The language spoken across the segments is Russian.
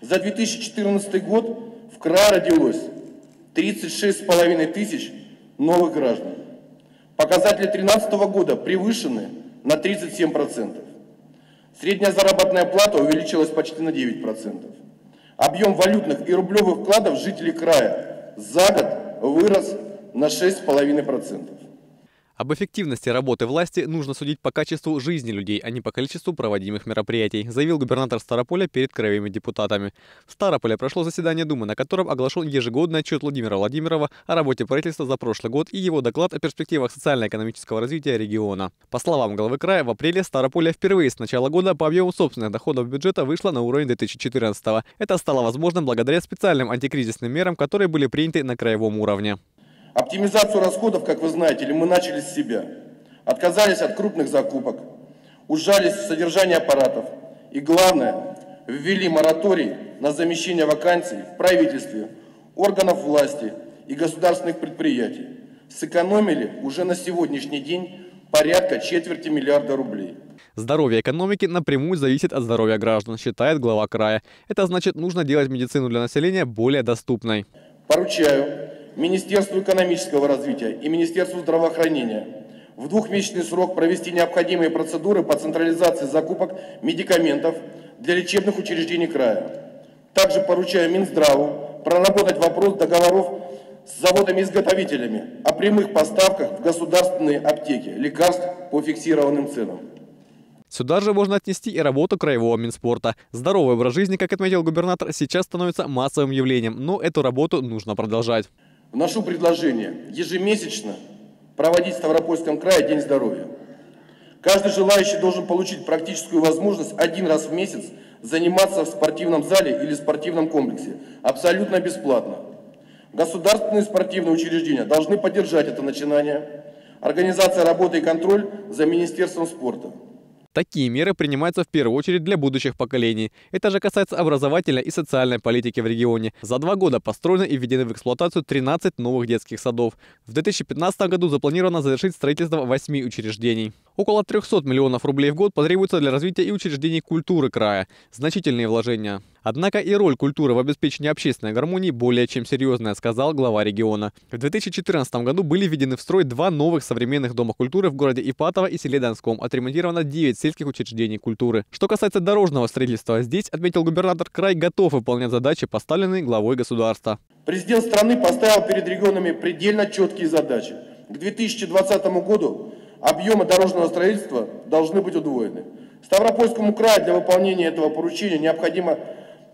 За 2014 год в крае родилось 36,5 тысяч новых граждан. Показатели 2013 года превышены на 37%. Средняя заработная плата увеличилась почти на 9%. Объем валютных и рублевых вкладов жителей края за год вырос на 6,5%. Об эффективности работы власти нужно судить по качеству жизни людей, а не по количеству проводимых мероприятий, заявил губернатор Старополя перед краевыми депутатами. В Старополе прошло заседание Думы, на котором оглашен ежегодный отчет Владимира Владимирова о работе правительства за прошлый год и его доклад о перспективах социально-экономического развития региона. По словам главы края, в апреле Старополе впервые с начала года по объему собственных доходов бюджета вышло на уровень 2014 -го. Это стало возможным благодаря специальным антикризисным мерам, которые были приняты на краевом уровне. Оптимизацию расходов, как вы знаете, мы начали с себя. Отказались от крупных закупок, ужались в содержание аппаратов. И главное, ввели мораторий на замещение вакансий в правительстве, органов власти и государственных предприятий. Сэкономили уже на сегодняшний день порядка четверти миллиарда рублей. Здоровье экономики напрямую зависит от здоровья граждан, считает глава края. Это значит, нужно делать медицину для населения более доступной. Поручаю Министерству экономического развития и Министерству здравоохранения в двухмесячный срок провести необходимые процедуры по централизации закупок медикаментов для лечебных учреждений края. Также поручаю Минздраву проработать вопрос договоров с заводами-изготовителями о прямых поставках в государственные аптеки лекарств по фиксированным ценам. Сюда же можно отнести и работу краевого Минспорта. Здоровый образ жизни, как отметил губернатор, сейчас становится массовым явлением, но эту работу нужно продолжать. Вношу предложение ежемесячно проводить в Ставропольском крае День здоровья. Каждый желающий должен получить практическую возможность один раз в месяц заниматься в спортивном зале или спортивном комплексе абсолютно бесплатно. Государственные спортивные учреждения должны поддержать это начинание. Организация работы и контроль за Министерством спорта. Такие меры принимаются в первую очередь для будущих поколений. Это же касается образовательной и социальной политики в регионе. За два года построено и введены в эксплуатацию 13 новых детских садов. В 2015 году запланировано завершить строительство 8 учреждений. Около 300 миллионов рублей в год потребуется для развития и учреждений культуры края. Значительные вложения. Однако и роль культуры в обеспечении общественной гармонии более чем серьезная, сказал глава региона. В 2014 году были введены в строй два новых современных дома культуры в городе Ипатово и селе Донском. Отремонтировано 9 сельских учреждений культуры. Что касается дорожного строительства, здесь, отметил губернатор, край готов выполнять задачи, поставленные главой государства. Президент страны поставил перед регионами предельно четкие задачи. К 2020 году объемы дорожного строительства должны быть удвоены. Ставропольскому краю для выполнения этого поручения необходимо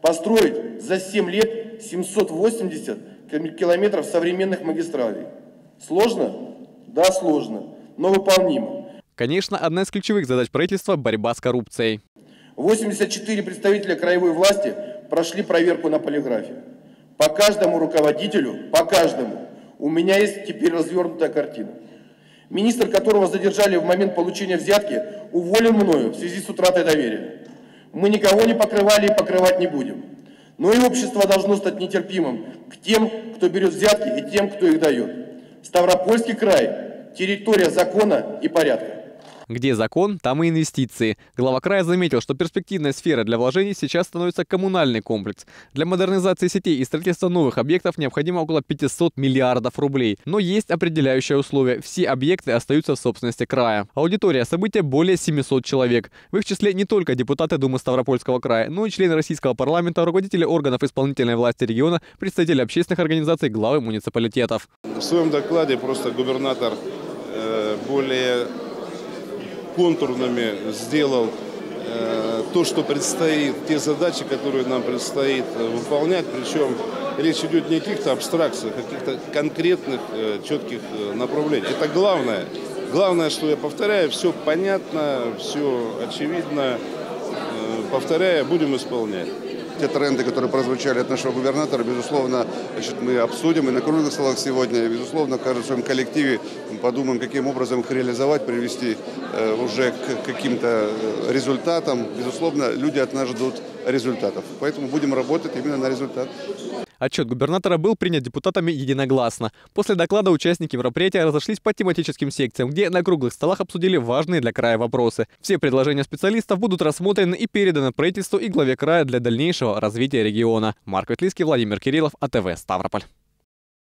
построить за 7 лет 780 километров современных магистралей. Сложно? Да, сложно, но выполнимо. Конечно, одна из ключевых задач правительства – борьба с коррупцией. 84 представителя краевой власти прошли проверку на полиграфе. По каждому руководителю, по каждому, у меня есть теперь развернутая картина. Министр, которого задержали в момент получения взятки, уволен мною в связи с утратой доверия. Мы никого не покрывали и покрывать не будем. Но и общество должно стать нетерпимым к тем, кто берет взятки, и тем, кто их дает. Ставропольский край – территория закона и порядка. Где закон, там и инвестиции. Глава края заметил, что перспективной сферой для вложений сейчас становится коммунальный комплекс. Для модернизации сетей и строительства новых объектов необходимо около 500 миллиардов рублей. Но есть определяющее условие. Все объекты остаются в собственности края. Аудитория события более 700 человек. В их числе не только депутаты Думы Ставропольского края, но и члены российского парламента, руководители органов исполнительной власти региона, представители общественных организаций, главы муниципалитетов. В своем докладе просто губернатор э, более контурными сделал э, то, что предстоит, те задачи, которые нам предстоит э, выполнять. Причем речь идет не о каких-то абстракциях, а о каких-то конкретных, э, четких направлениях. Это главное. Главное, что я повторяю, все понятно, все очевидно. Повторяя, будем исполнять. Те тренды, которые прозвучали от нашего губернатора, безусловно, значит, мы обсудим и на круглых столах сегодня. И, безусловно, в своем коллективе подумаем, каким образом их реализовать, привести э, уже к каким-то э, результатам. Безусловно, люди от нас ждут результатов. Поэтому будем работать именно на результат. Отчет губернатора был принят депутатами единогласно. После доклада участники мероприятия разошлись по тематическим секциям, где на круглых столах обсудили важные для края вопросы. Все предложения специалистов будут рассмотрены и переданы правительству и главе края для дальнейшего развития региона. Марк Ветлицкий, Владимир Кириллов, АТВ, Ставрополь.